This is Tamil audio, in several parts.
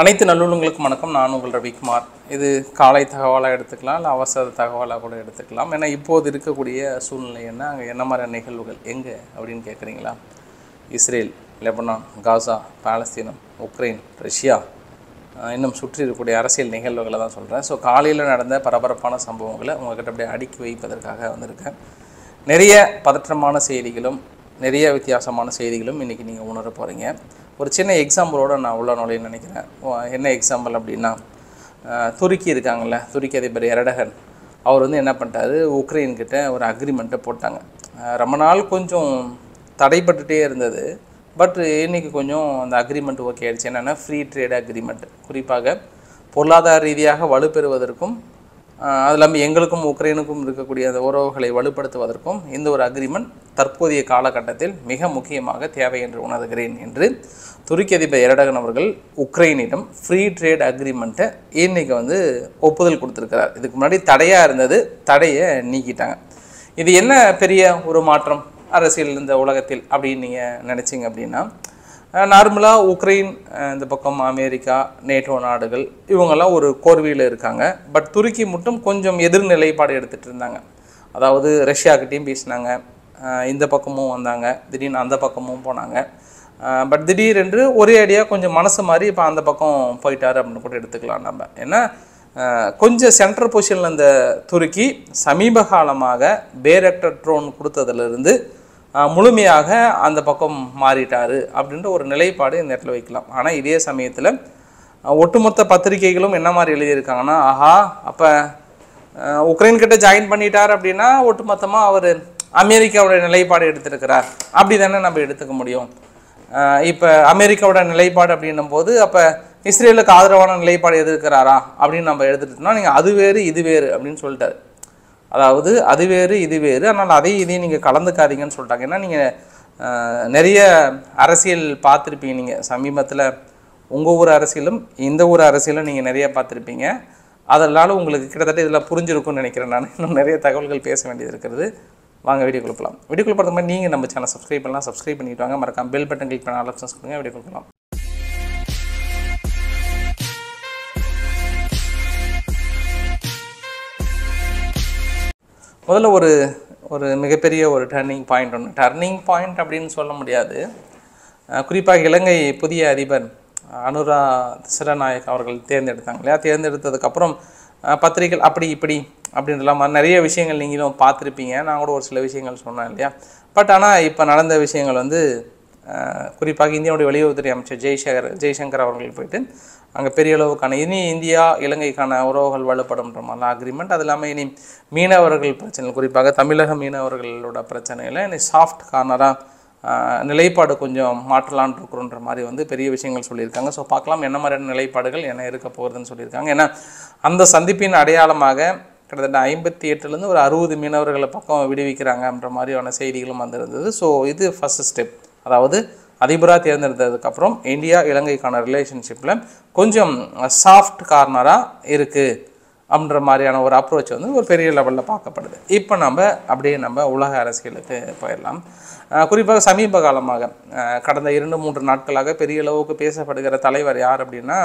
அனைத்து நல்லுள்ளங்களுக்கும் வணக்கம். நான் உங்கள் ரவிக்குமார். இது காலை தகவலாக எடுத்துக்கலாம் இல்லை அவசர தகவலாக கூட எடுத்துக்கலாம். ஏன்னா இப்போது இருக்கக்கூடிய சூழ்நிலை என்ன? அங்கே என்ன மாதிரியான நிகழ்வுகள்? எங்கே? அப்படின்னு கேட்குறீங்களா இஸ்ரேல் லெபனான் காசா பாலஸ்தீனம் உக்ரைன் ரஷ்யா இன்னும் சுற்றி இருக்கக்கூடிய அரசியல் நிகழ்வுகளை தான் சொல்கிறேன் ஸோ காலையில் நடந்த பரபரப்பான சம்பவங்களை உங்கள்கிட்ட அப்படியே அடுக்கி வைப்பதற்காக வந்திருக்கேன். நிறைய பதற்றமான செய்திகளும் நிறைய வித்தியாசமான செய்திகளும் இன்றைக்கி நீங்கள் உணர போகிறீங்க ஒரு சின்ன எக்ஸாம்பிளோடு நான் உள்ள நுழைய நினைக்கிறேன். என்ன எக்ஸாம்பிள் அப்படின்னா துருக்கி இருக்காங்கல்ல துருக்கி அதிபர் எரடகன். அவர் வந்து என்ன பண்ணிட்டாரு? உக்ரைன்கிட்ட ஒரு அக்ரிமெண்ட்டை போட்டாங்க. ரொம்ப நாள் கொஞ்சம் தடைப்பட்டுட்டே இருந்தது. பட் இன்றைக்கி கொஞ்சம் அந்த அக்ரிமெண்ட் ஓகே ஆயிடுச்சு. என்னென்னா ஃப்ரீ ட்ரேட் அக்ரிமெண்ட் குறிப்பாக பொருளாதார ரீதியாக வலுப்பெறுவதற்கும் அது இல்லாமல் எங்களுக்கும் உக்ரைனுக்கும் இருக்கக்கூடிய அந்த உறவுகளை வலுப்படுத்துவதற்கும் இந்த ஒரு அக்ரிமெண்ட் தற்போதைய காலகட்டத்தில் மிக முக்கியமாக தேவை என்று உணர்கிறேன் என்று துருக்கி அதிபர் எரடகன் அவர்கள் உக்ரைனிடம் ஃப்ரீ ட்ரேட் அக்ரிமெண்ட்டை இன்றைக்கி வந்து ஒப்புதல் கொடுத்துருக்கிறார். இதுக்கு முன்னாடி தடையாக இருந்தது தடையை நீக்கிட்டாங்க. இது என்ன பெரிய ஒரு மாற்றம்? அரசியல் இந்த உலகத்தில் அப்படின்னு நீங்கள் நினச்சிங்க அப்படின்னா நார்மலாக உக்ரைன் இந்த பக்கம் அமெரிக்கா நேட்டோ நாடுகள் இவங்கெல்லாம் ஒரு கோர்வையில் இருக்காங்க. பட் துருக்கி மட்டும் கொஞ்சம் எதிர்நிலைப்பாடு எடுத்துகிட்டு இருந்தாங்க. அதாவது ரஷ்யாக்கிட்டேயும் பேசினாங்க. இந்த பக்கமும் வந்தாங்க. திடீர்னு அந்த பக்கமும் போனாங்க. பட் திடீரென்று ஒரே அடியாக கொஞ்சம் மனசு மாதிரி இப்போ அந்த பக்கம் போயிட்டார் அப்படின்னு கூட எடுத்துக்கலாம் நம்ம. ஏன்னா கொஞ்சம் சென்ட்ரல் பொசிஷனில் இந்த துருக்கி சமீப காலமாக பேரக்டர் ட்ரோன் கொடுத்ததுலேருந்து முழுமையாக அந்த பக்கம் மாறிட்டார் அப்படின்ற ஒரு நிலைப்பாடு இந்த இடத்துல வைக்கலாம். ஆனால் இதே சமயத்தில் ஒட்டுமொத்த பத்திரிகைகளும் என்ன மாதிரி எழுதியிருக்காங்கன்னா ஆஹா அப்போ உக்ரைன் கிட்ட ஜாயின் பண்ணிட்டார் அப்படின்னா ஒட்டுமொத்தமாக அவர் அமெரிக்காவோட நிலைப்பாடு எடுத்திருக்கிறார். அப்படி தானே நம்ம எடுத்துக்க முடியும். இப்போ அமெரிக்காவோட நிலைப்பாடு அப்படின்னும் போது அப்போ இஸ்ரேலுக்கு ஆதரவான நிலைப்பாடு எதிர்க்கிறாரா அப்படின்னு நம்ம எடுத்துட்டோம்னா நீங்கள் அது வேறு இது வேறு அப்படின்னு சொல்லிட்டாரு. அதாவது அது வேறு இது வேறு. ஆனால் அதையும் இதையும் நீங்கள் கலந்துக்காதீங்கன்னு சொல்லிட்டாங்க. ஏன்னா நீங்கள் நிறைய அரசியல் பார்த்துருப்பீங்க நீங்கள் சமீபத்தில் உங்கள் ஊர் அரசியலும் இந்த ஊர் அரசியலும் நீங்கள் நிறைய பார்த்துருப்பீங்க. அதனால உங்களுக்கு கிட்டத்தட்ட இதில் புரிஞ்சிருக்கும்னு நினைக்கிறேன் நான். இன்னும் நிறைய தகவல்கள் பேச வேண்டியது இருக்கிறது வாங்க வீடியோ கொடுக்கலாம் வீடியோ போகிறதுக்கு மாதிரி நீங்கள் நம்ம சேனல் சப்ஸ்கிரைப் பண்ணலாம். சப்ஸ்கிரைப் பண்ணிட்டு வாங்க. மறக்காம பெல் பட்டன் கிளிக் பண்ண ஆப்ஷன்ஸ் கொடுங்க. வீடியோ கொடுக்கலாம் முதல்ல ஒரு ஒரு மிகப்பெரிய ஒரு டர்னிங் பாயிண்ட் ஒன்று டர்னிங் பாயிண்ட் அப்படின்னு சொல்ல முடியாது. குறிப்பாக இலங்கை புதிய அதிபர் அனுரா சிறநாயக் அவர்கள் தேர்ந்தெடுத்தாங்க இல்லையா? தேர்ந்தெடுத்ததுக்கப்புறம் அஹ் பத்திரிகைகள் அப்படி இப்படி அப்படின்றலாம் நிறைய விஷயங்கள் நீங்களும் பார்த்துருப்பீங்க. நான் கூட ஒரு சில விஷயங்கள் சொன்னேன் இல்லையா? பட் ஆனால் இப்போ நடந்த விஷயங்கள் வந்து குறிப்பாக இந்தியாவுடைய வெளியுறவுத்துறை அமைச்சர் ஜெய்சங்கர் ஜெய்சங்கர் அவர்கள் போயிட்டு அங்கே பெரிய அளவுக்கான இனி இந்தியா இலங்கைக்கான உறவுகள் வலுப்படும்ன்ற மாதிரிலாம் அக்ரிமெண்ட் அது இல்லாமல் இனி மீனவர்கள் பிரச்சனை குறிப்பாக தமிழக மீனவர்களோட பிரச்சனையில் இனி சாஃப்ட் கார்னராக நிலைப்பாடு கொஞ்சம் மாற்றலான் இருக்கிறோன்ற மாதிரி வந்து பெரிய விஷயங்கள் சொல்லியிருக்காங்க. ஸோ பார்க்கலாம் என்ன மாதிரியான நிலைப்பாடுகள் என்ன இருக்க போகிறதுன்னு சொல்லியிருக்காங்க. ஏன்னா அந்த சந்திப்பின் அடையாளமாக கிட்டத்தட்ட ஐம்பத்தி எட்டுலேருந்து ஒரு அறுபது மீனவர்களை பக்கம் விடுவிக்கிறாங்கன்ற மாதிரியான செய்திகளும் வந்திருந்தது. ஸோ இது ஃபஸ்ட் ஸ்டெப் அதாவது அதிபராக தேர்ந்தெடுத்ததுக்கப்புறம் இந்தியா இலங்கைக்கான ரிலேஷன்ஷிப்பில் கொஞ்சம் சாஃப்ட் கார்னராக இருக்குது அப்படின்ற மாதிரியான ஒரு அப்ரோச் வந்து ஒரு பெரிய லெவலில் பார்க்கப்படுது. இப்போ நம்ம அப்படியே நம்ம உலக அரசியலுக்கு போயிடலாம். குறிப்பாக சமீப காலமாக கடந்த இரண்டு மூன்று நாட்களாக பெரிய அளவுக்கு பேசப்படுகிற தலைவர் யார் அப்படின்னா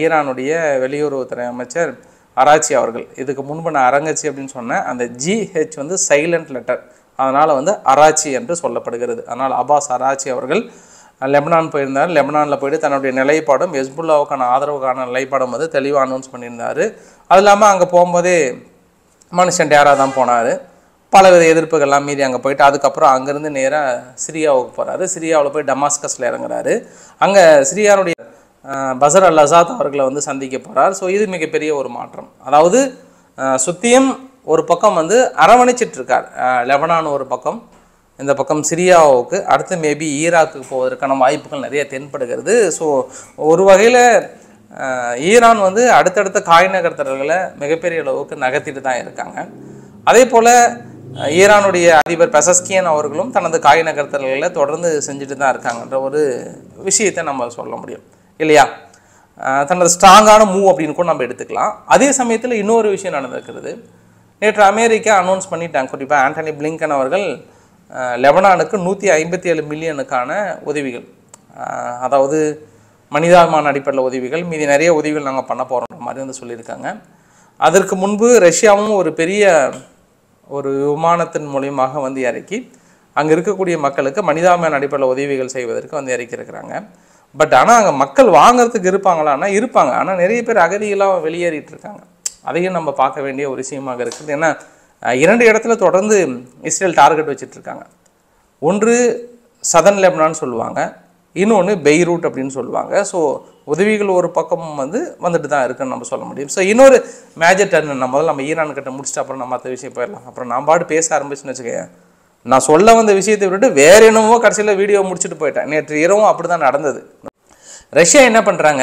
ஈரானுடைய வெளியுறவுத்துறை அமைச்சர் அராச்சி அவர்கள். இதுக்கு முன்பு நான் அரங்கச்சி அப்படின்னு சொன்னேன். அந்த ஜிஹெச் வந்து சைலண்ட் லெட்டர் அதனால் வந்து அராச்சி என்று சொல்லப்படுகிறது. அதனால் அபாஸ் அராச்சி அவர்கள் லெபனான் போயிருந்தார். லெபனானில் போயிட்டு தன்னுடைய நிலைப்பாடும் ஹெஸ்புல்லாவுக்கான ஆதரவுக்கான நிலைப்பாடும் வந்து தெளிவாக அனௌன்ஸ் பண்ணியிருந்தார். அது இல்லாமல் அங்கே போகும்போதே மனுஷன் டேராக தான் போனார். பலவித எதிர்ப்புகள்லாம் மீறி அங்கே போயிட்டு அதுக்கப்புறம் அங்கேருந்து நேராக சிரியாவுக்கு போகிறாரு சிரியாவில் போய் டமாஸ்கஸில் இறங்குறாரு. அங்கே சிரியாவுடைய பசர் அல் அசாத் அவர்களை வந்து சந்திக்க போகிறார் ஸோ இது மிகப்பெரிய ஒரு மாற்றம். அதாவது சுத்தியும் ஒரு பக்கம் வந்து அரவணைச்சிட்டு இருக்கார் லெபனான் ஒரு பக்கம் இந்த பக்கம் சிரியாவுக்கு அடுத்து மேபி ஈராக்குக்கு போவதற்கான வாய்ப்புகள் நிறைய தென்படுகிறது. ஸோ ஒரு வகையில் ஈரான் வந்து அடுத்தடுத்த காய் நகர்த்தல்களை மிகப்பெரிய அளவுக்கு நகர்த்திட்டு தான் இருக்காங்க. அதே போல் ஈரானுடைய அதிபர் பெசஸ்கியன் அவர்களும் தனது காய் நகர்த்தல்களை தொடர்ந்து செஞ்சுட்டு தான் இருக்காங்கன்ற ஒரு விஷயத்தை நம்ம சொல்ல முடியும். இல்லையா? தனது ஸ்ட்ராங்கான மூவ் அப்படின்னு கூட நம்ம எடுத்துக்கலாம். அதே சமயத்தில் இன்னொரு விஷயம் நடந்திருக்கிறது. நேற்று அமெரிக்கா அனௌன்ஸ் பண்ணிட்டாங்க. குறிப்பாக ஆண்டனி பிளிங்கன் அவர்கள் லெபனானுக்கு நூற்றி ஐம்பத்தி ஏழு மில்லியனுக்கான உதவிகள். அதாவது மனிதாபிமான அடிப்படையில் உதவிகள். மீதி நிறைய உதவிகள் நாங்கள் பண்ண போகிறோன்ற மாதிரி வந்து சொல்லியிருக்காங்க. அதற்கு முன்பு ரஷ்யாவும் ஒரு பெரிய ஒரு விமானத்தின் மூலியமாக வந்து இறக்கி அங்கே இருக்கக்கூடிய மக்களுக்கு மனிதாபிமான அடிப்படையில் உதவிகள் செய்வதற்கு வந்து இறக்கியிருக்கிறாங்க பட் ஆனால் அங்கே மக்கள் வாங்குறதுக்கு இருப்பாங்களான்னா இருப்பாங்க. ஆனால் நிறைய பேர் அகதிகளாக வெளியேறிட்டு இருக்காங்க. அதையும் நம்ம பார்க்க வேண்டிய ஒரு விஷயமாக இருக்குது. ஏன்னா இரண்டு இடத்துல தொடர்ந்து இஸ்ரேல் டார்கெட் வச்சிட்ருக்காங்க. ஒன்று சதன் லெபனான்னு சொல்லுவாங்க. இன்னொன்று பெய்ரூட் அப்படின்னு சொல்லுவாங்க. ஸோ உதவிகள் ஒரு பக்கம் வந்து வந்துட்டு தான் இருக்குன்னு நம்ம சொல்ல முடியும். ஸோ இன்னொரு மேஜர் டர்ன் நம்ம முதல்ல நம்ம ஈரான் கிட்ட முடிச்சுட்டு அப்புறம் நம்ம மற்ற விஷயம் போயிடலாம். அப்புறம் நான் பாட்டு பேச ஆரம்பிச்சுன்னு வச்சுக்கேன் நான் சொல்ல வந்த விஷயத்தை விட்டுட்டு வேற என்னமோ கடைசியில் வீடியோ முடிச்சுட்டு போயிட்டேன். நேற்று இரவும் அப்படி தான் நடந்தது. ரஷ்யா என்ன பண்ணுறாங்க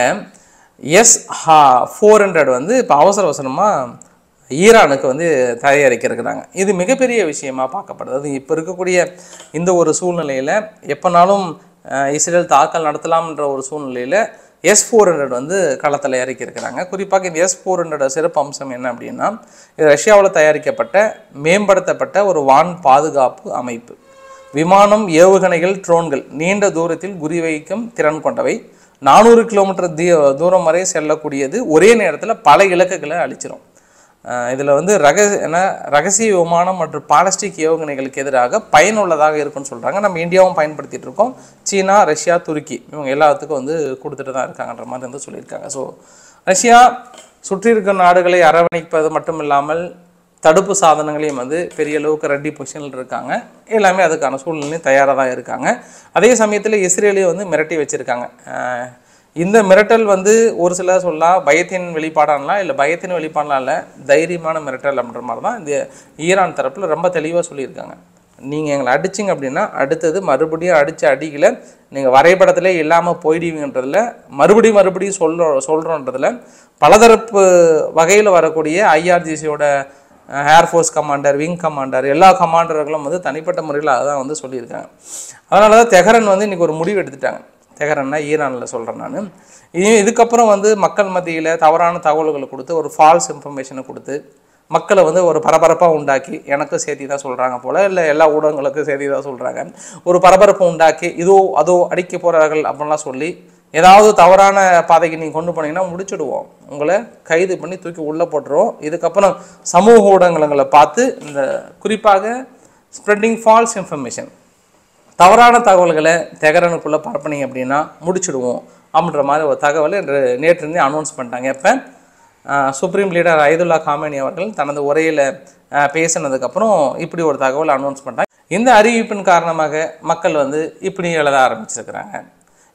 எஸ் ஹா ஃபோர் ஹண்ட்ரட் வந்து இப்போ அவசர அவசரமாக ஈரானுக்கு வந்து தயாரிக்கிறதுக்குறாங்க இது மிகப்பெரிய விஷயமா பார்க்கப்படுது. அது இப்போ இருக்கக்கூடிய இந்த ஒரு சூழ்நிலையில் எப்போனாலும் இஸ்ரேல் தாக்கல் நடத்தலாம்ன்ற ஒரு சூழ்நிலையில் எஸ் ஃபோர் ஹண்ட்ரட் வந்து களத்தில் இறக்கியிருக்கிறாங்க. குறிப்பாக இந்த எஸ் ஃபோர் ஹண்ட்ரட் சிறப்பு அம்சம் என்ன அப்படின்னா இது ரஷ்யாவில் தயாரிக்கப்பட்ட மேம்படுத்தப்பட்ட ஒரு வான் பாதுகாப்பு அமைப்பு. விமானம் ஏவுகணைகள் ட்ரோன்கள் நீண்ட தூரத்தில் குறிவைக்கும் திறன் கொண்டவை. நானூறு கிலோமீட்டர் தீ தூரம் வரை செல்லக்கூடியது ஒரே நேரத்தில் பல இலக்குகளை அழிச்சிரும். இதில் வந்து ரக என்ன ரகசிய விமானம் மற்றும் பாலஸ்டிக் ஏவுகணைகளுக்கு எதிராக பயனுள்ளதாக இருக்குன்னு சொல்கிறாங்க நம்ம இந்தியாவும் பயன்படுத்திட்டு இருக்கோம். சீனா ரஷ்யா துருக்கி இவங்க எல்லாத்துக்கும் வந்து கொடுத்துட்டு தான் இருக்காங்கன்ற மாதிரி வந்து சொல்லியிருக்காங்க. ஸோ ரஷ்யா சுற்றி இருக்கிற நாடுகளை அரவணைப்பது மட்டும் இல்லாமல் தடுப்பு சாதனங்களையும் வந்து பெரிய அளவுக்கு ரெட்டி பொசிஷனில் இருக்காங்க. எல்லாமே அதுக்கான சூழ்நிலையும் தயாராக தான் இருக்காங்க. அதே சமயத்தில் இஸ்ரேலையும் வந்து மிரட்டி வச்சுருக்காங்க. இந்த மிரட்டல் வந்து ஒரு சிலர் சொல்லலாம் பயத்தின் வெளிப்பாடானலாம் இல்லை பயத்தின் வெளிப்பாடலாம் இல்லை தைரியமான மிரட்டல் அப்படின்ற மாதிரி தான் இந்த ஈரான் தரப்பில் ரொம்ப தெளிவாக சொல்லியிருக்காங்க. நீங்கள் எங்களை அடிச்சிங்க அப்படின்னா அடுத்தது மறுபடியும் அடித்த அடியில் நீங்கள் வரைபடத்திலே இல்லாமல் போயிடுவீங்கன்றதில் மறுபடியும் மறுபடியும் சொல்கிறோம் சொல்கிறோன்றதுல பலதரப்பு வகையில் வரக்கூடிய ஐஆர்ஜிசியோட air force commander wing commander எல்லா கமாண்டர்களும் வந்து தனிப்பட்ட முறையில் அதான் வந்து சொல்லியிருக்காங்க. அதனால தான் தெஹரன் வந்து இன்றைக்கி ஒரு முடிவு எடுத்துட்டாங்க. தெஹரன்னா ஈரானில் சொல்கிறேன் நான். இனி இதுக்கப்புறம் வந்து மக்கள் மத்தியில் தவறான தகவல்களை கொடுத்து ஒரு ஃபால்ஸ் இன்ஃபர்மேஷனை கொடுத்து மக்களை வந்து ஒரு பரபரப்பாக உண்டாக்கி எனக்கும் சேர்த்தி தான் சொல்கிறாங்க போல் இல்லை எல்லா ஊடகங்களுக்கும் சேர்த்தி தான் சொல்கிறாங்க ஒரு பரபரப்பை உண்டாக்கி இதோ அதோ அடிக்க போகிறார்கள் அப்படின்லாம் சொல்லி ஏதாவது தவறான பாதைக்கு நீங்கள் கொண்டு போனீங்கன்னா முடிச்சுடுவோம். உங்களை கைது பண்ணி தூக்கி உள்ளே போட்டுருவோம். இதுக்கப்புறம் சமூக ஊடகங்களை பார்த்து இந்த குறிப்பாக ஸ்ப்ரெட்டிங் ஃபால்ஸ் இன்ஃபர்மேஷன் தவறான தகவல்களை தெகரனுக்குள்ளே பரப்புனீங்க அப்படின்னா முடிச்சுடுவோம் அப்படின்ற மாதிரி ஒரு தகவலை நேற்று நேற்றிருந்தே அனௌன்ஸ் பண்ணிட்டாங்க. எப்போ சுப்ரீம் லீடர் ஐதுல்லா காமேனி அவர்கள் தனது உரையில் பேசினதுக்கப்புறம் இப்படி ஒரு தகவல் அனௌன்ஸ் பண்ணிட்டாங்க. இந்த அறிவிப்பின் காரணமாக மக்கள் வந்து இப்படி எழுத ஆரம்பிச்சிருக்கிறாங்க.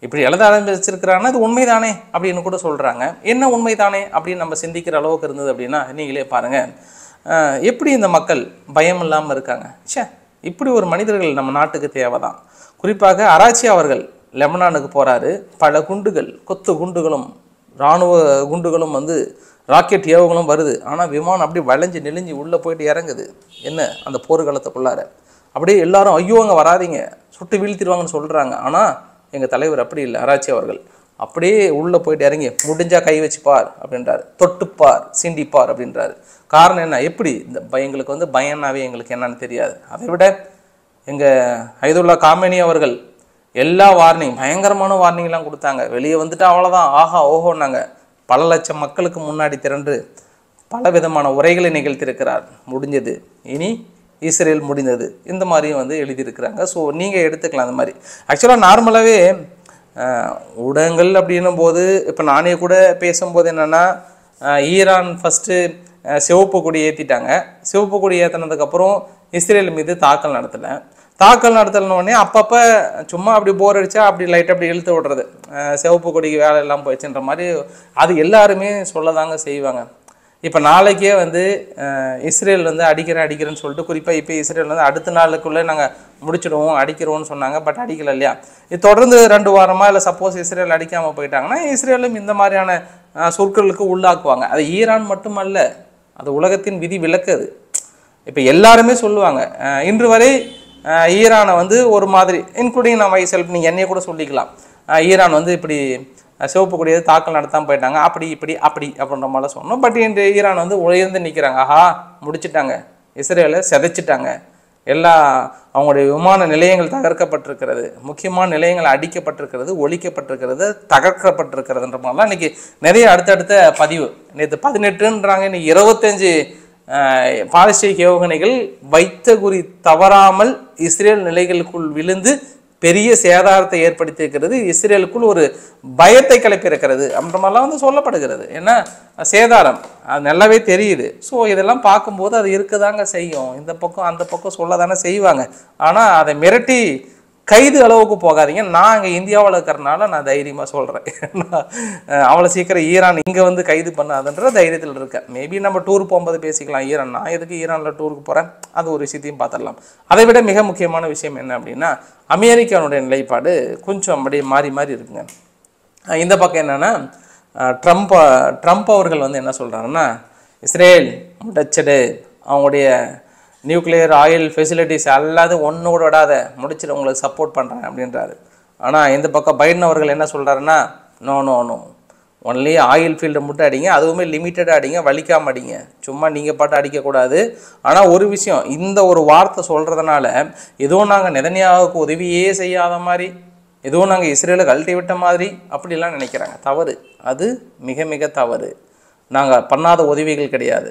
இப்படி எழுத ஆரம்பிச்சிருக்கிறாங்கன்னா அது உண்மைதானே? அப்படின்னு கூட சொல்கிறாங்க என்ன உண்மைதானே அப்படின்னு நம்ம சிந்திக்கிற அளவுக்கு இருந்தது அப்படின்னா நீங்களே பாருங்கள் எப்படி இந்த மக்கள் பயம் இல்லாமல் இருக்காங்க? ச்சே இப்படி ஒரு மனிதர்கள் நம்ம நாட்டுக்கு தேவைதான். குறிப்பாக அராச்சி அவர்கள் லெபனானுக்கு போகிறாரு பல குண்டுகள் கொத்து குண்டுகளும் இராணுவ குண்டுகளும் வந்து ராக்கெட் ஏவுகளும் வருது. ஆனால் விமானம் அப்படியே வளைஞ்சு நெளிஞ்சு உள்ளே போயிட்டு இறங்குது. என்ன அந்த போர்க்காலத்துக்குள்ளார? அப்படியே எல்லாரும் ஐயோ அங்கே வராதீங்க. சுட்டு வீழ்த்திடுவாங்கன்னு சொல்கிறாங்க ஆனால் எங்கள் தலைவர் அப்படி இல்லை ஆராய்ச்சி அவர்கள். அப்படியே உள்ளே போயிட்டு இறங்கி முடிஞ்சால் கை வச்சு பார் அப்படின்றாரு. தொட்டுப்பார் சிண்டிப்பார் அப்படின்றாரு. காரணம் என்ன? எப்படி? இந்த ப- எங்களுக்கு வந்து பயம்னாவே எங்களுக்கு என்னன்னு தெரியாது. அதை விட எங்கள் ஐதுல்லா காமினி அவர்கள் எல்லா வார்னிங் பயங்கரமான வார்னிங்லாம் கொடுத்தாங்க. வெளியே வந்துட்டு அவ்வளோதான் ஆஹா ஓஹோன்னாங்க. பல லட்சம் மக்களுக்கு முன்னாடி திரண்டு பல விதமான உரைகளை நிகழ்த்தியிருக்கிறார். முடிஞ்சது. இனி இஸ்ரேல் முடிந்தது. இந்த மாதிரியும் வந்து எழுதியிருக்கிறாங்க. ஸோ நீங்கள் எடுத்துக்கலாம் அந்த மாதிரி. ஆக்சுவலாக நார்மலாகவே ஊடகங்கள் அப்படின்னும் போது இப்போ நானே கூட பேசும்போது என்னென்னா ஈரான் ஃபஸ்ட்டு சிவப்பு கொடி ஏற்றிட்டாங்க சிவப்பு கொடி ஏற்றினதுக்கப்புறம் இஸ்ரேல் மீது தாக்கல் நடத்தலை. தாக்கல் நடத்தலன அப்பப்போ சும்மா அப்படி போர் அடித்தா அப்படி லைட்டாக அப்படி இழுத்து விடுறது. சிவப்பு கொடிக்கு வேலை எல்லாம் போயிடுச்சுன்ற மாதிரி அது எல்லாருமே சொல்லதாங்க செய்வாங்க. இப்போ நாளைக்கே வந்து இஸ்ரேல் வந்து அடிக்கிறேன் அடிக்கிறேன்னு சொல்லிட்டு குறிப்பாக இப்போ இஸ்ரேல் வந்து அடுத்த நாளுக்குள்ளே நாங்கள் முடிச்சிடுவோம் அடிக்கிறோம்னு சொன்னாங்க பட் அடிக்கல இல்லையா? இது தொடர்ந்து ரெண்டு வாரமாக இல்லை சப்போஸ் இஸ்ரேல் அடிக்காமல் போயிட்டாங்கன்னா இஸ்ரேலும் இந்த மாதிரியான சொற்களுக்கு உள்ளாக்குவாங்க. அது ஈரான் மட்டுமல்ல அது உலகத்தின் விதி விளக்கு அது. இப்போ எல்லாருமே சொல்லுவாங்க இன்று வரை ஈரானை வந்து ஒரு மாதிரி இன்க்ளூடிங் நான் மைசெல்ஃப் நீங்கள் என்னைய கூட சொல்லிக்கலாம். ஈரான் வந்து இப்படி சிவப்பு கொடியது தாக்கல் நடத்தாம போயிட்டாங்க. அப்படி இப்படி அப்படி அப்படின்ற மாதிரிலாம் சொன்னோம். பட் இன்று ஈரான் வந்து உயர்ந்து நிற்கிறாங்க ஆஹா முடிச்சிட்டாங்க. இஸ்ரேலை செதைச்சிட்டாங்க. எல்லா அவங்களுடைய விமான நிலையங்கள் தகர்க்கப்பட்டிருக்கிறது. முக்கியமான நிலையங்கள் அடிக்கப்பட்டிருக்கிறது ஒழிக்கப்பட்டிருக்கிறது தகர்க்கப்பட்டிருக்கிறதுன்ற மாதிரிலாம் இன்னைக்கு நிறைய அடுத்தடுத்த பதிவு. நேற்று பதினெட்டுன்றாங்க. இன்னைக்கு இருபத்தஞ்சு பாலிஸ்டீக் ஏவுகணைகள் வைத்த குறி தவறாமல் இஸ்ரேல் நிலைகளுக்குள் விழுந்து பெரிய சேதாரத்தை ஏற்படுத்தியிருக்கிறது. இஸ்ரேலுக்குள் ஒரு பயத்தை கிளப்பியிருக்கிறது. அப்படின்ற மாதிரிலாம் வந்து சொல்லப்படுகிறது. ஏன்னா சேதாரம். அது நல்லாவே தெரியுது. ஸோ இதெல்லாம் பார்க்கும்போது அது இருக்குதாங்க செய்யும். இந்த பக்கம் அந்த பக்கம் சொல்ல தானே செய்வாங்க. ஆனால் அதை மிரட்டி கைது அளவுக்கு போகாதீங்க. நான் இங்கே இந்தியாவில் இருக்கிறனால நான் தைரியமாக சொல்கிறேன் அவ்வளோ சீக்கிரம் ஈரான் இங்கே வந்து கைது பண்ணாதுன்ற தைரியத்தில் இருக்கேன். மேபி நம்ம டூர் போகும்போது பேசிக்கலாம். ஈரான் நான் எதுக்கு ஈரானில் டூருக்கு போகிறேன் அது ஒரு விஷயத்தையும் பார்த்துடலாம். அதை விட மிக முக்கியமான விஷயம் என்ன அப்படின்னா அமெரிக்கானுடைய நிலைப்பாடு கொஞ்சம் அப்படியே மாறி மாறி இருக்குங்க. இந்த பக்கம் என்னென்னா ட்ரம்ப் ட்ரம்ப் அவர்கள் வந்து என்ன சொல்கிறாங்கன்னா இஸ்ரேல் முடச்சடு. அவங்களுடைய நியூக்ளியர் ஆயில் ஃபெசிலிட்டிஸ் எல்லாத்தையும் ஒன்று கூட விடாத. முடிச்சிட உங்களுக்கு சப்போர்ட் பண்ணுறேன் அப்படின்றாரு. ஆனால் இந்த பக்கம் பைடன் அவர்கள் என்ன சொல்கிறாருன்னா no no no only oil ஃபீல்டை மட்டும் அடிங்க. அதுவுமே லிமிட்டடாக அடிங்க. வலிக்காம அடிங்க. சும்மா நீங்கள் பாட்டு அடிக்கக்கூடாது ஆனால் ஒரு விஷயம் இந்த ஒரு வார்த்தை சொல்கிறதுனால ஏதோ நாங்கள் நெதனியாவுக்கு உதவியே செய்யாத மாதிரி ஏதோ நாங்கள் இஸ்ரேலை கழட்டி விட்ட மாதிரி அப்படிலாம் நினைக்கிறாங்க. தவறு. அது மிக மிக தவறு. நாங்கள் பண்ணாத உதவிகள் கிடையாது.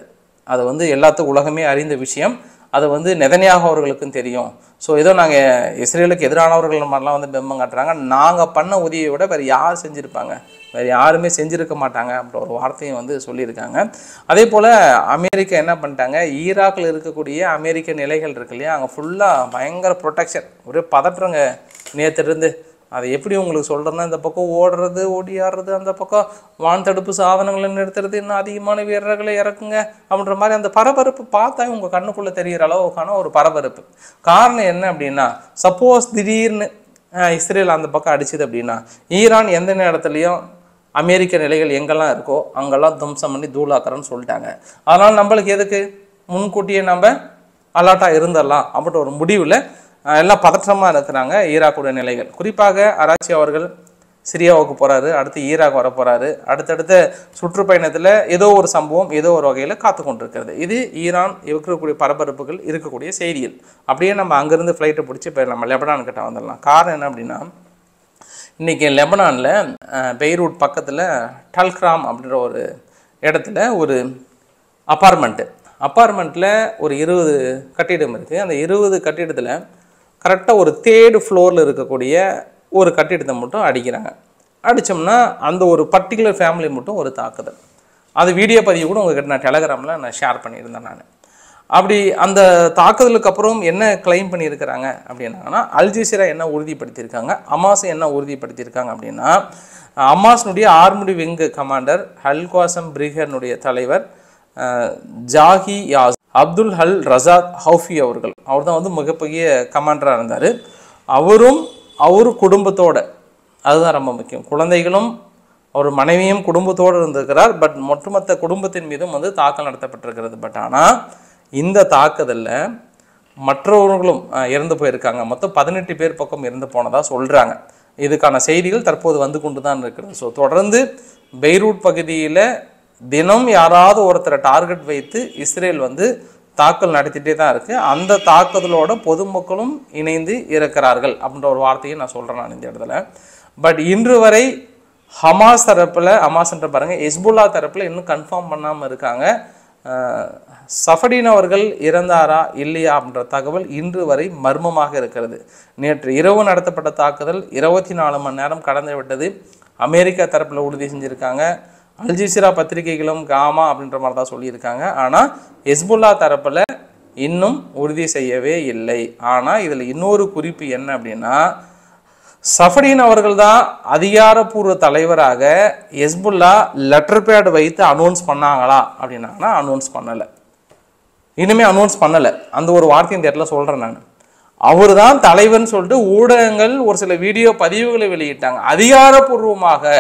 அது வந்து எல்லாத்துக்கும் உலகமே அறிந்த விஷயம். அது வந்து நெதனியாக அவர்களுக்கும் தெரியும். ஸோ ஏதோ நாங்கள் இஸ்ரேலுக்கு எதிரானவர்கள் மாதிரிலாம் வந்து பெம்பம் காட்டுறாங்க. நாங்கள் பண்ண உதவியை விட வேறு யார் செஞ்சுருப்பாங்க? வேறு யாருமே செஞ்சுருக்க மாட்டாங்க அப்படின்ற ஒரு வார்த்தையும் வந்து சொல்லியிருக்காங்க. அதே போல் அமெரிக்கா என்ன பண்ணிட்டாங்க? ஈராக்கில் இருக்கக்கூடிய அமெரிக்க நிலைகள் இருக்கு இல்லையா? அங்கே ஃபுல்லாக பயங்கர ப்ரொடெக்ஷன் ஒரே பதற்றங்க. நேற்றுலேருந்து அதை எப்படி உங்களுக்கு சொல்கிறேன்னா இந்த பக்கம் ஓடுறது ஓடியாடுறது அந்த பக்கம் வான் தடுப்பு சாதனங்களை நிறுத்துறது இன்னும் அதிகமான வீரர்களை இறக்குங்க அப்படின்ற மாதிரி அந்த பரபரப்பு பார்த்தா உங்கள் கண்ணுக்குள்ளே தெரிகிற அளவுக்கான ஒரு பரபரப்பு. காரணம் என்ன அப்படின்னா சப்போஸ் திடீர்னு இஸ்ரேல் அந்த பக்கம் அடிச்சுது அப்படின்னா ஈரான் எந்த நேரத்துலையும் அமெரிக்க நிலைகள் எங்கெல்லாம் இருக்கோ அங்கெல்லாம் தும்சம் பண்ணி தூளாக்குறேன்னு சொல்லிட்டாங்க. அதனால் நம்மளுக்கு எதுக்கு? முன்கூட்டியே நம்ம அலர்ட்டாக இருந்துடலாம் அப்படின்ற ஒரு முடிவில் எல்லாம் பதற்றமாக இருக்கிறாங்க ஈராக்குடைய நிலைகள். குறிப்பாக அராச்சி அவர்கள் சிரியாவுக்கு போகிறாரு அடுத்து ஈராக் வர போகிறாரு அடுத்தடுத்த சுற்றுப்பயணத்தில் ஏதோ ஒரு சம்பவம் ஏதோ ஒரு வகையில் காத்து கொண்டிருக்கிறது இது ஈரான் இருக்கக்கூடிய பரபரப்புகள் இருக்கக்கூடிய செய்திகள். அப்படியே நம்ம அங்கேருந்து ஃப்ளைட்டை பிடிச்சி இப்போ நம்ம லெபனான் கிட்ட வந்துடலாம். காரணம் என்ன அப்படின்னா இன்றைக்கி லெபனானில் பெய்ரூட் பக்கத்தில் டல்க்ராம் அப்படின்ற ஒரு இடத்துல ஒரு அப்பார்ட்மெண்ட்டு அப்பார்ட்மெண்ட்டில் ஒரு இருபது கட்டிடம் இருக்குது அந்த இருபது கட்டிடத்தில் கரெக்டாக ஒரு தேர்டு ஃப்ளோரில் இருக்கக்கூடிய ஒரு கட்டிடத்தை மட்டும் அடிக்கிறாங்க. அடித்தோம்னா அந்த ஒரு பர்டிகுலர் ஃபேமிலி மட்டும் ஒரு தாக்குதல். அது வீடியோ பதிவு கூட உங்ககிட்ட நான் டெலகிராமில் நான் ஷேர் பண்ணியிருந்தேன் நான். அப்படி அந்த தாக்குதலுக்கு அப்புறம் என்ன கிளைம் பண்ணியிருக்கிறாங்க அப்படின்னாங்கன்னா அல்ஜீசிரா என்ன உறுதிப்படுத்தியிருக்காங்க அமாஸ் என்ன உறுதிப்படுத்தியிருக்காங்க அப்படின்னா அமாஸ்னுடைய ஆர்முடி விங்கு கமாண்டர் ஹல்குவாசம் பிரிகனுடைய தலைவர் ஜாகி யாஸ் அப்துல் ஹல் ரசாக் ஹவுஃபி அவர்கள். அவர் தான் வந்து மிகப்பெரிய கமாண்டராக இருந்தார். அவரும் அவர் குடும்பத்தோட அதுதான் ரொம்ப முக்கியம். குழந்தைகளும் அவர் மனைவியும் குடும்பத்தோடு இருந்திருக்கிறார். பட் ஒட்டுமொத்த குடும்பத்தின் மீதும் வந்து தாக்கல் நடத்தப்பட்டிருக்கிறது. பட் ஆனால் இந்த தாக்குதலில் மற்றவர்களும் இறந்து போயிருக்காங்க. மொத்தம் பதினெட்டு பேர் பக்கம் இறந்து போனதாக சொல்கிறாங்க இதுக்கான செய்திகள் தற்போது வந்து கொண்டு தான் இருக்கிறது. ஸோ தொடர்ந்து பெய்ரூட் பகுதியில் தினம் யாராவது ஒருத்தரை டார்கெட் வைத்து இஸ்ரேல் வந்து தாக்கல் நடத்திட்டே தான் இருக்குது அந்த தாக்குதலோட பொதுமக்களும் இணைந்து இருக்கிறார்கள் அப்படின்ற ஒரு வார்த்தையை நான் சொல்கிறேன் நான் இந்த இடத்துல. பட் இன்று வரை ஹமாஸ் தரப்பில் ஹமாஸ்ன்ற பாருங்கள் எஸ்புல்லா தரப்பில் இன்னும் கன்ஃபார்ம் பண்ணாமல் இருக்காங்க. சஃபடீன் அவர்கள் இறந்தாரா இல்லையா அப்படின்ற தகவல் இன்று வரை மர்மமாக இருக்கிறது. நேற்று இரவு நடத்தப்பட்ட தாக்குதல் இருபத்தி நாலு மணி நேரம் கடந்து விட்டது. அமெரிக்கா தரப்பில் உறுதி செஞ்சுருக்காங்க. அல்ஜீசிரா பத்திரிகைகளும் காமா அப்படின்ற மாதிரி தான் சொல்லியிருக்காங்க. ஆனால் எஸ்புல்லா தரப்பில் இன்னும் உறுதி செய்யவே இல்லை. ஆனால் இதில் இன்னொரு குறிப்பு என்ன அப்படின்னா சஃபடின் அவர்கள் தான் அதிகாரப்பூர்வ தலைவராக எஸ்புல்லா லெட்டர் பேட் வைத்து அனௌன்ஸ் பண்ணாங்களா அப்படின்னாங்கன்னா அனௌன்ஸ் பண்ணலை. இன்னுமே அனௌன்ஸ் பண்ணலை. அந்த ஒரு வார்த்தையின் இந்த இடத்துல சொல்கிறேன் நான். அவர் தான் தலைவர்னு சொல்லிட்டு ஊடகங்கள் ஒரு சில வீடியோ பதிவுகளை வெளியிட்டாங்க. அதிகாரப்பூர்வமாக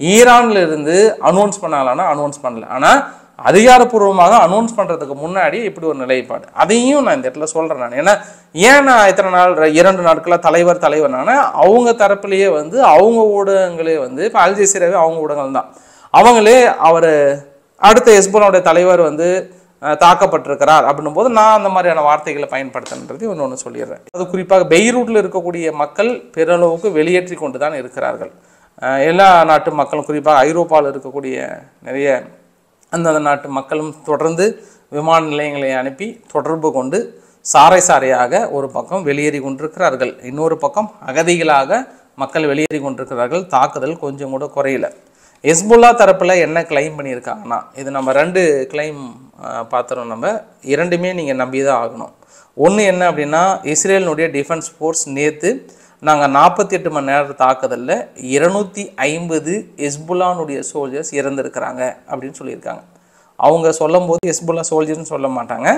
ஈரான்ல இருந்து அனௌன்ஸ் பண்ணலான்னா அனௌன்ஸ் பண்ணல. ஆனால் அதிகாரப்பூர்வமாக அனௌன்ஸ் பண்ணுறதுக்கு முன்னாடி இப்படி ஒரு நிலைப்பாடு. அதையும் நான் இந்த இடத்துல சொல்கிறேன் நான். ஏன்னா ஏன் நான் இத்தனை நாள் இரண்டு நாட்களாக தலைவர் தலைவர்னால அவங்க தரப்புலேயே வந்து அவங்க ஊடகங்களே வந்து இப்போ அல்ஜசீராவே அவங்க ஊடகங்கள் தான். அவங்களே அவர் அடுத்த எஸ்போனோட தலைவர் வந்து தாக்கப்பட்டிருக்கிறார் அப்படின்னும் போது நான் அந்த மாதிரியான வார்த்தைகளை பயன்படுத்துன்றது ஒன்று ஒன்று சொல்லிடுறேன். அது குறிப்பாக பெய்ரூட்டில் இருக்கக்கூடிய மக்கள் பெருளவுக்கு வெளியேற்றி கொண்டு தான் இருக்கிறார்கள். எல்லா நாட்டு மக்களும் குறிப்பாக ஐரோப்பாவில் இருக்கக்கூடிய நிறைய அந்தந்த நாட்டு மக்களும் தொடர்ந்து விமான நிலையங்களை அனுப்பி தொடர்பு கொண்டு சாறை சாறையாக ஒரு பக்கம் வெளியேறி கொண்டிருக்கிறார்கள். இன்னொரு பக்கம் அகதிகளாக மக்கள் வெளியேறி கொண்டிருக்கிறார்கள். தாக்குதல் கொஞ்சம் கூட குறையல. எஸ்புல்லா தரப்பில் என்ன கிளைம் பண்ணியிருக்காங்கன்னா இது நம்ம ரெண்டு கிளைம் பார்த்துறோம் நம்ம. இரண்டுமே நீங்கள் நம்பி தான் ஆகணும். ஒன்று என்ன அப்படின்னா இஸ்ரேலினுடைய டிஃபென்ஸ் ஃபோர்ஸ் நேற்று நாங்கள் நாற்பத்தி எட்டு மணி நேரம் தாக்குதலில் இருநூற்றி ஐம்பது எஸ்புல்லானுடைய சோல்ஜர்ஸ் இறந்துருக்கிறாங்க அப்படின்னு சொல்லியிருக்காங்க. அவங்க சொல்லும்போது எஸ்புல்லா சோல்ஜர்னு சொல்ல மாட்டாங்க.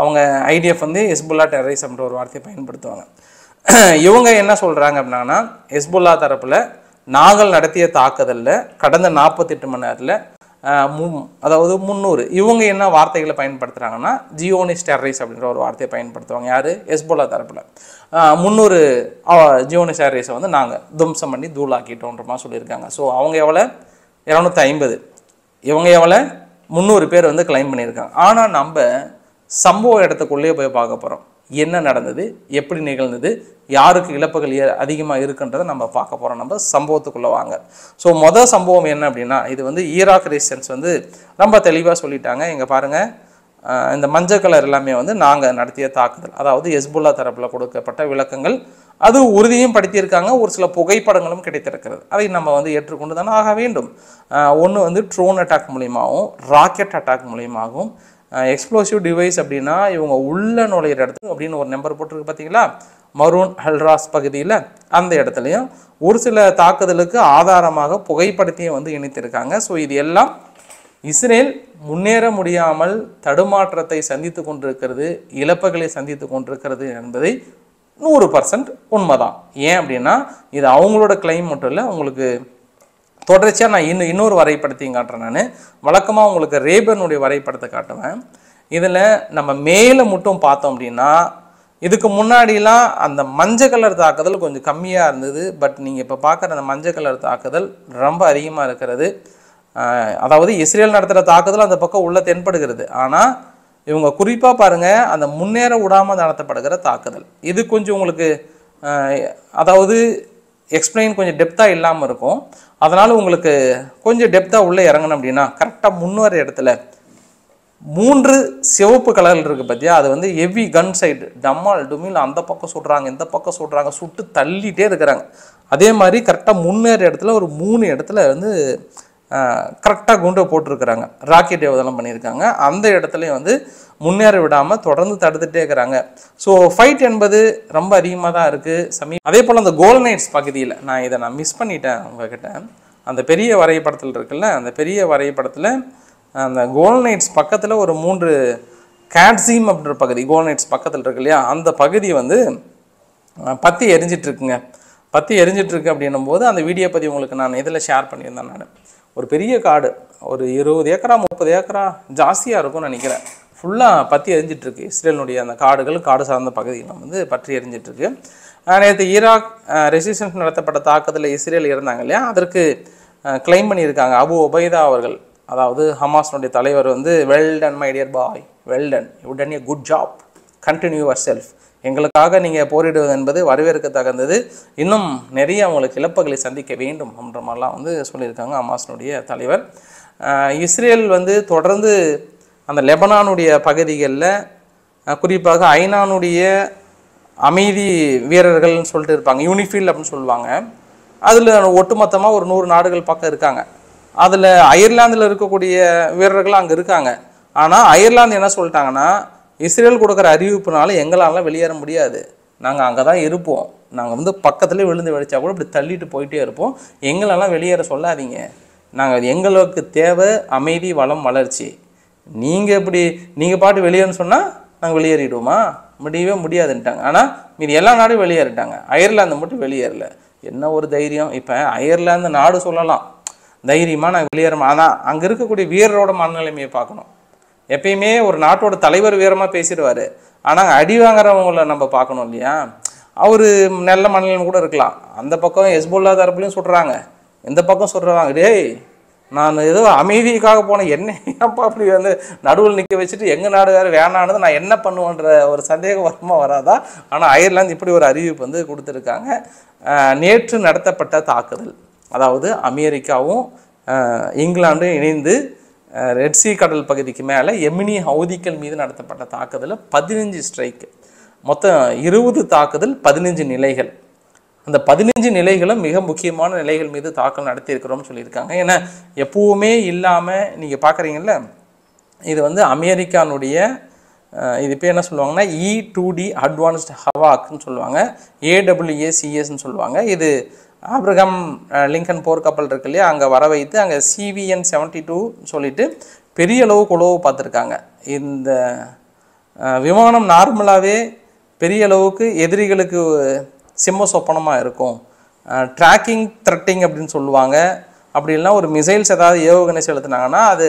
அவங்க ஐடிஎஃப் வந்து ஹெஸ்புல்லா டெரரிசம்ன்ற ஒரு வார்த்தையை பயன்படுத்துவாங்க. இவங்க என்ன சொல்கிறாங்க அப்படின்னா எஸ்புல்லா தரப்பில் நாங்கள் நடத்திய தாக்குதலில் கடந்த நாற்பத்தெட்டு மணி நேரத்தில் அதாவது முந்நூறு. இவங்க என்ன வார்த்தைகளை பயன்படுத்துகிறாங்கன்னா ஜியோனிஸ் டெரரிஸ் அப்படின்ற ஒரு வார்த்தையை பயன்படுத்துவாங்க. யார்? எஸ்போலா தரப்பில். முந்நூறு ஜியோனிஸ் டெரரிஸை வந்து நாங்கள் தும்சம் பண்ணி தூளாக்கிட்டோன்ற மாதிரி சொல்லியிருக்காங்க. ஸோ அவங்க எவ்வளோ இரநூத்தி ஐம்பது இவங்க எவ்வளோ முந்நூறு பேர் வந்து கிளைம் பண்ணியிருக்காங்க. ஆனால் நம்ம சம்பவ இடத்துக்குள்ளேயே போய் பார்க்க போகிறோம் என்ன நடந்தது எப்படி நிகழ்ந்தது யாருக்கு இழப்புகள் அதிகமாக இருக்குன்றதை நம்ம பார்க்க போகிறோம் நம்ம சம்பவத்துக்குள்ளே வாங்க. ஸோ மொதல் சம்பவம் என்ன அப்படின்னா இது வந்து ஈராக் ரெசிஸ்டன்ஸ் வந்து ரொம்ப தெளிவாக சொல்லிட்டாங்க. இங்கே பாருங்கள் இந்த மஞ்சள் கலர் எல்லாமே வந்து நாங்கள் நடத்திய தாக்குதல். அதாவது எஸ்புல்லா தரப்பில் கொடுக்கப்பட்ட விளக்கங்கள். அது உறுதியும் படுத்தியிருக்காங்க. ஒரு சில புகைப்படங்களும் கிடைத்திருக்கிறது. அதை நம்ம வந்து ஏற்றுக்கொண்டு தானே ஆக வேண்டும். ஒன்று வந்து ட்ரோன் அட்டாக் மூலியமாகவும் ராக்கெட் அட்டாக் மூலியமாகவும் எக்ஸ்ப்ளோசிவ் டிவைஸ் அப்படின்னா இவங்க உள்ள நுழையிற இடத்துக்கு அப்படின்னு ஒரு நம்பர் போட்டிருக்கு பார்த்தீங்களா? மரூன் ஹல்ராஸ் பகுதியில் அந்த இடத்துலையும் ஒரு சில தாக்குதலுக்கு ஆதாரமாக புகைப்படத்தையும் வந்து இணைத்திருக்காங்க. ஸோ இது எல்லாம் இஸ்ரேல் முன்னேற முடியாமல் தடுமாற்றத்தை சந்தித்து கொண்டிருக்கிறது இழப்புகளை சந்தித்து கொண்டிருக்கிறது என்பதை நூறு பர்சன்ட் உண்மைதான். ஏன் அப்படின்னா இது அவங்களோட கிளைம் மட்டும் இல்லை உங்களுக்கு தொடர்ச்சியாக நான் இன்னும் இன்னொரு வரைபடத்தையும் காட்டுறேன் நான். வழக்கமாக உங்களுக்கு ரேபனுடைய வரைபடத்தை காட்டுவேன். இதில் நம்ம மேலே மட்டும் பார்த்தோம் அப்படின்னா இதுக்கு முன்னாடிலாம் அந்த மஞ்சள் கலர் தாக்குதல் கொஞ்சம் கம்மியாக இருந்தது. பட் நீங்கள் இப்போ பார்க்குற அந்த மஞ்சள் கலர் தாக்குதல் ரொம்ப அதிகமாக இருக்கிறது. அதாவது இஸ்ரேல் நடத்துகிற தாக்குதல் அந்த பக்கம் உள்ளே தென்படுகிறது. ஆனால் இவங்க குறிப்பாக பாருங்கள் அந்த முன்னேற விடாமல் நடத்தப்படுகிற தாக்குதல். இது கொஞ்சம் உங்களுக்கு அதாவது எக்ஸ்பிளைன் கொஞ்சம் டெப்த்தாக இல்லாமல் இருக்கும். அதனால் உங்களுக்கு கொஞ்சம் டெப்த்தாக உள்ளே இறங்கணும் அப்படின்னா கரெக்டாக முன்னோர இடத்துல மூன்று சிவப்பு கலர்கள் இருக்குது பார்த்தியா அது வந்து ஹெவி கன் சைடு டம்மால் டுமில் அந்த பக்கம் சுடுறாங்க இந்த பக்கம் சுடுறாங்க சுட்டு தள்ளிகிட்டே இருக்கிறாங்க. அதே மாதிரி கரெக்டாக முன்னேற இடத்துல ஒரு மூணு இடத்துல வந்து கரெக்டாக குண்டை போட்டிருக்கிறாங்க. ராக்கெட் ஏவுதலம் பண்ணியிருக்காங்க. அந்த இடத்துலையும் வந்து முன்னேற விடாமல் தொடர்ந்து தடுத்துட்டே இருக்கிறாங்க. ஸோ ஃபைட் என்பது ரொம்ப அதிகமாக தான் இருக்குது சமீ அதே போல் அந்த கோல் நைட்ஸ் பகுதியில் நான் இதை நான் மிஸ் பண்ணிட்டேன் உங்ககிட்ட. அந்த பெரிய வரைபடத்தில் இருக்குல்ல அந்த பெரிய வரைபடத்தில் அந்த கோல் நைட்ஸ் பக்கத்தில் ஒரு மூன்று கேட்ஸீம் அப்படின்ற பகுதி கோல் நைட்ஸ் பக்கத்தில் இருக்கு இல்லையா? அந்த பகுதி வந்து பற்றி பத்தி பற்றி எரிஞ்சிட்ருக்கு பத்தி அப்படின்னும் போது அந்த வீடியோ பற்றி உங்களுக்கு நான் இதில் ஷேர் பண்ணியிருந்தேன் நான். ஒரு பெரிய காடு. ஒரு இருபது ஏக்கரா முப்பது ஏக்கரா ஜாஸ்தியாக இருக்கும்னு நினைக்கிறேன். ஃபுல்லாக பற்றி எரிஞ்சிட்ருக்கு. இஸ்ரேலினுடைய அந்த காடுகள் காடு சார்ந்த பகுதிகளும் வந்து பற்றி எரிஞ்சிட்ருக்கு. நேற்று ஈராக் ரெசிஸ்டன்ஸ் நடத்தப்பட்ட தாக்குதலில் இஸ்ரேல் இருந்தாங்க இல்லையா? அதற்கு கிளைம் பண்ணியிருக்காங்க. அபு ஒபைதா அவர்கள். அதாவது ஹமாஸ்னுடைய தலைவர் வந்து well done my dear boy well done you done a good job continue yourself எங்களுக்காக நீங்கள் போரிடுவது என்பது வரவேற்க தகுந்தது இன்னும் நிறைய அவங்களுக்கு இழப்புகளை சந்திக்க வேண்டும் அப்படின்ற மாதிரிலாம் வந்து சொல்லியிருக்காங்க அமாசனுடைய தலைவர். இஸ்ரேல் வந்து தொடர்ந்து அந்த லெபனானுடைய பகுதிகளில் குறிப்பாக ஐநானுடைய அமைதி வீரர்கள்னு சொல்லிட்டு இருப்பாங்க யூனிஃபீல்ட் அப்படின்னு சொல்லுவாங்க. அதில் ஒட்டுமொத்தமாக ஒரு நூறு நாடுகள் பக்கம் இருக்காங்க. அதில் அயர்லாந்தில் இருக்கக்கூடிய வீரர்கள் அங்கே இருக்காங்க. ஆனால் அயர்லாந்து என்ன சொல்லிட்டாங்கன்னா இஸ்ரேல் கொடுக்குற அறிவிப்புனால எங்களால வெளியேற முடியாது. நாங்கள் அங்கே தான் இருப்போம். நாங்கள் வந்து பக்கத்துலேயே விழுந்து வெடிச்சா கூட இப்படி தள்ளிட்டு போயிட்டே இருப்போம். எங்களெல்லாம் வெளியேற சொல்லாதீங்க. நாங்கள் எங்களுக்கு தேவை அமைதி வளம் வளர்ச்சி. நீங்கள் இப்படி நீங்கள் பாட்டு வெளியேறன்னு சொன்னால் நாங்கள் வெளியேறிடுவோமா? முடியவே முடியாதுன்ட்டாங்க. ஆனால் மீதி எல்லா நாடும் வெளியேறிட்டாங்க. அயர்லாந்து மட்டும் வெளியேறல. என்ன ஒரு தைரியம்? இப்போ அயர்லாந்து நாடு சொல்லலாம். தைரியமாக நாங்கள் வெளியேற ஆனால் அங்கே இருக்கக்கூடிய வீரரோட மனநிலைமையை பார்க்கணும். எப்பயுமே ஒரு நாட்டோட தலைவர் வீரமாக பேசிடுவார். ஆனால் அடி வாங்குறவங்கள நம்ம பார்க்கணும் இல்லையா? அவர் நல்ல மனநிலம் கூட இருக்கலாம். அந்த பக்கம் ஹெஸ்புல்லா தரப்புலையும் சுடுறாங்க இந்த பக்கம் சொல்கிறாங்க டேய் நான் ஏதோ அமைதிக்காக போனேன் என்ன அப்பா அப்படி வந்து நடுவில் நிற்க வச்சுட்டு எங்கள் நாடு வேறு வேணானது நான் என்ன பண்ணுவேன்ற ஒரு சந்தேகம் வருமா வராதா? ஆனால் அயர்லாந்து இப்படி ஒரு அறிவிப்பு வந்து கொடுத்துருக்காங்க. நேற்று நடத்தப்பட்ட தாக்குதல். அதாவது அமெரிக்காவும் இங்கிலாண்டும் இணைந்து அஹ், ரெட் கடல் பகுதிக்கு மேலே எமினி ஹவுதிக்கள் மீது நடத்தப்பட்ட தாக்குதலில் பதினஞ்சு ஸ்ட்ரைக்கு மொத்தம் இருபது தாக்குதல் பதினஞ்சு நிலைகள். அந்த பதினஞ்சு நிலைகளும் மிக முக்கியமான நிலைகள் மீது தாக்கல் நடத்தியிருக்கிறோம்னு சொல்லியிருக்காங்க. ஏன்னா எப்பவுமே இல்லாமல் நீங்கள் பார்க்குறீங்கல்ல இது வந்து அமெரிக்கானுடைய இது பேர் என்ன சொல்லுவாங்கன்னா இ டூ டி அட்வான்ஸ்டு ஹவாக்னு சொல்லுவாங்க. ஏடபிள்யூஏசிஎஸ்ன்னு சொல்லுவாங்க. இது ஆப்ரகம் லிங்கன் போர்க்கப்பல் இருக்கு இல்லையா? அங்கே வர வைத்து அங்கே சிவிஎன் செவன்ட்டி டூ சொல்லிட்டு பெரிய அளவு உழவு பார்த்துருக்காங்க. இந்த விமானம் நார்மலாகவே பெரிய அளவுக்கு எதிரிகளுக்கு சிம்ம சொப்பனமாக இருக்கும். ட்ராக்கிங் த்ரெட்டிங் அப்படின்னு சொல்லுவாங்க. அப்படி இல்லைன்னா ஒரு மிசைல்ஸ் ஏதாவது ஏவுகணை செலுத்தினாங்கன்னா அது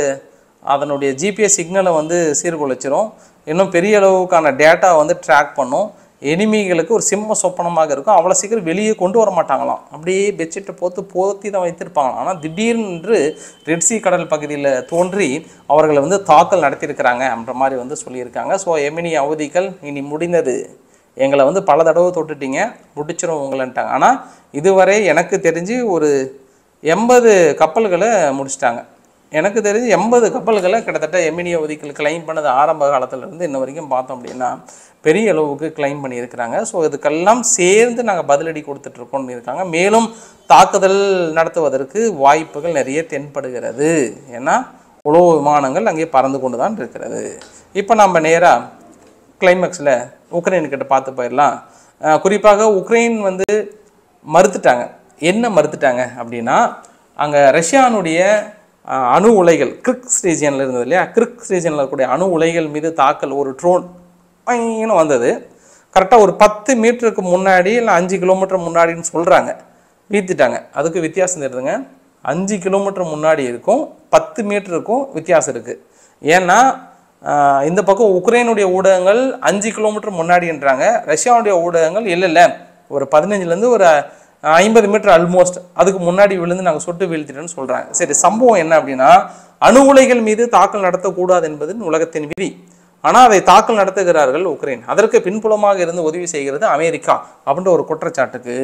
அதனுடைய ஜிபிஎஸ் சிக்னலை வந்து சீர்குலைச்சிரும். இன்னும் பெரிய அளவுக்கான டேட்டா வந்து ட்ராக் பண்ணும். எனிமிகளுக்கு ஒரு சிம்ம சொப்பனமாக இருக்கும். அவ்வளோ சீக்கிரம் வெளியே கொண்டு வர மாட்டாங்களாம். அப்படியே பெட்ஷீட்டை போத்து போத்தி தான் வைத்திருப்பாங்களாம். ஆனால் திடீர்னு ரெட்சி கடல் பகுதியில் தோன்றி அவர்களை வந்து தாக்கல் நடத்தியிருக்கிறாங்க அப்படின்ற மாதிரி வந்து சொல்லியிருக்காங்க. ஸோ எமினி அவதிகள் இனி முடிந்தது. எங்களை வந்து பல தடவை தொட்டுட்டீங்க. முடிச்சிடும் உங்களைன்ட்டாங்க. ஆனால் இதுவரை எனக்கு தெரிஞ்சு ஒரு எண்பது கப்பல்களை முடிச்சிட்டாங்க. எனக்கு தெரிஞ்சு எண்பது கப்பல்களை கிட்டத்தட்ட எமினி அவதிகள் கிளைம் பண்ணது ஆரம்ப காலத்துல இருந்து இன்ன வரைக்கும் பார்த்தோம் அப்படின்னா பெரிய அளவுக்கு கிளைம் பண்ணியிருக்கிறாங்க. ஸோ இதுக்கெல்லாம் சேர்ந்து நாங்கள் பதிலடி கொடுத்துட்ருக்கோம்னு இருக்காங்க. மேலும் தாக்குதல் நடத்துவதற்கு வாய்ப்புகள் நிறைய தென்படுகிறது. ஏன்னா உழவு விமானங்கள் அங்கே பறந்து கொண்டு தான் இருக்கிறது. இப்போ நம்ம நேராக கிளைமேக்ஸில் உக்ரைன்கிட்ட பார்த்து போயிடலாம். குறிப்பாக உக்ரைன் வந்து மறுத்துட்டாங்க. என்ன மறுத்துட்டாங்க அப்படின்னா அங்கே ரஷ்யானுடைய அணு உலைகள் கிரிக்ஸ் ரீஜியனில் இருந்தது இல்லையா? கிரிக்ஸ் ரீஜியனில் இருக்கக்கூடிய அணு உலைகள் மீது தாக்கல் ஒரு ட்ரோன் பையன்னு வந்தது. கரெக்டாக ஒரு பத்து மீட்டருக்கு முன்னாடி இல்லை அஞ்சு கிலோமீட்டர் முன்னாடின்னு சொல்கிறாங்க வீழ்த்திட்டாங்க அதுக்கு வித்தியாசம் தெரியுதுங்க. அஞ்சு கிலோமீட்டர் முன்னாடி இருக்கும் பத்து மீட்டருக்கும் வித்தியாசம் இருக்குது ஏன்னா இந்த பக்கம் உக்ரைனுடைய ஊடகங்கள் அஞ்சு கிலோமீட்டர் முன்னாடின்றாங்க. ரஷ்யாவுடைய ஊடகங்கள் இல்லை இல்லை. ஒரு பதினஞ்சுலேருந்து ஒரு ஐம்பது மீட்டர் ஆல்மோஸ்ட் அதுக்கு முன்னாடி விழுந்து நாங்கள் சொட்டு வீழ்த்திட்டோன்னு சொல்கிறாங்க சரி சம்பவம் என்ன அப்படின்னா அணு உலைகள் மீது தாக்கல் நடத்தக்கூடாது என்பது உலகத்தின் விதி. ஆனால் அதை தாக்கல் நடத்துகிறார்கள் உக்ரைன். அதற்கு பின்புலமாக இருந்து உதவி செய்கிறது அமெரிக்கா அப்படின்ற ஒரு குற்றச்சாட்டுக்கு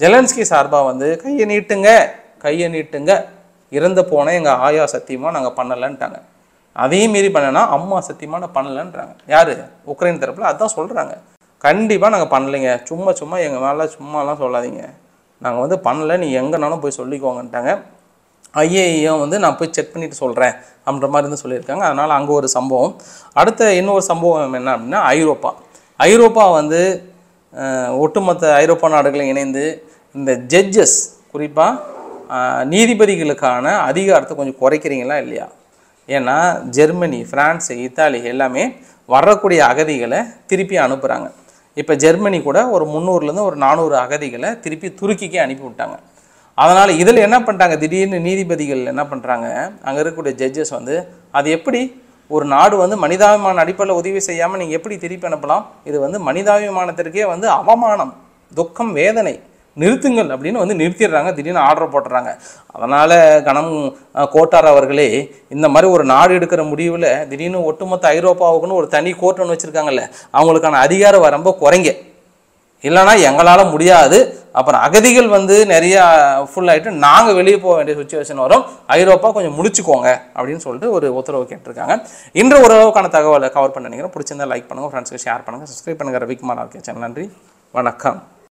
ஜெலன்ஸ்கி சார்பாக வந்து கையை நீட்டுங்க கையை நீட்டுங்க. இறந்து போன எங்கள் ஆயா சத்தியமாக நாங்கள் பண்ணலைன்ட்டாங்க. அதையும் மீறி பண்ணனா அம்மா சத்தியமாக நான் பண்ணலைன்றாங்க. யார்? உக்ரைன் தரப்பில் அதான் சொல்கிறாங்க கண்டிப்பாக நாங்கள் பண்ணலைங்க. சும்மா சும்மா எங்கள் மேலே சும்மாலாம் சொல்லாதீங்க. நாங்கள் வந்து பண்ணலை நீ எங்கேனாலும் போய் சொல்லிக்கோங்கன்ட்டாங்க. ஐஏஐயோ வந்து நான் போய் செக் பண்ணிவிட்டு சொல்கிறேன் அப்படின்ற மாதிரி வந்து சொல்லியிருக்காங்க. அதனால் அங்கே ஒரு சம்பவம். அடுத்த இன்னொரு சம்பவம் என்ன அப்படின்னா ஐரோப்பா. ஐரோப்பா வந்து ஒட்டுமொத்த ஐரோப்பா நாடுகளும் இணைந்து இந்த ஜட்ஜஸ் குறிப்பாக நீதிபதிகளுக்கான அதிகாரத்தை கொஞ்சம் குறைக்கிறீங்களா இல்லையா? ஏன்னா ஜெர்மனி ஃப்ரான்ஸு இத்தாலி எல்லாமே வரக்கூடிய அகதிகளை திருப்பி அனுப்புகிறாங்க இப்போ ஜெர்மனி கூட ஒரு முந்நூறுலேருந்து ஒரு நானூறு அகதிகளை திருப்பி துருக்கிக்கே அனுப்பிவிட்டாங்க. அதனால் இதில் என்ன பண்ணுறாங்க திடீர்னு நீதிபதிகள் என்ன பண்ணுறாங்க அங்கே இருக்கக்கூடிய ஜட்ஜஸ் வந்து அது எப்படி? ஒரு நாடு வந்து மனிதாபிமான அடிப்படையில் உதவி செய்யாமல் நீங்கள் எப்படி திருப்பி அனுப்பலாம்? இது வந்து மனிதாபிமானத்திற்கே வந்து அவமானம் துக்கம் வேதனை. நிறுத்துங்கள் அப்படின்னு வந்து நிறுத்திடுறாங்க. திடீர்னு ஆர்டர் போட்டுறாங்க. அதனால் கணம் கோட்டார் அவர்களே இந்த மாதிரி ஒரு நாடு எடுக்கிற முடிவில் திடீர்னு ஒட்டுமொத்த ஐரோப்பாவுக்குன்னு ஒரு தனி கோர்ட் ஒன்று வச்சுருக்காங்கல்ல அவங்களுக்கான அதிகார வரம்ப குறைங்க. இல்லைன்னா எங்களால் முடியாது. அப்புறம் அகதிகள் வந்து நிறையா ஃபுல் ஆகிட்டு நாங்கள் வெளியே போக வேண்டிய சுச்சுவேஷன் வரும். ஐரோப்பா கொஞ்சம் முடிச்சுக்கோங்க அப்படின்னு சொல்லிட்டு ஒரு உத்தரவு கேட்டிருக்காங்க. இன்று உறவுக்கான தகவலை கவர் பண்ண நினைக்கிறேன். பிடிச்சிருந்தா லைக் பண்ணுங்கள் ஃப்ரெண்ட்ஸ்க்கு ஷேர் பண்ணுங்கள் சப்ஸ்கிரைப் பண்ணுங்கள் ரவிக்குமார் ஆர்கே சேனல் நன்றி. வணக்கம்.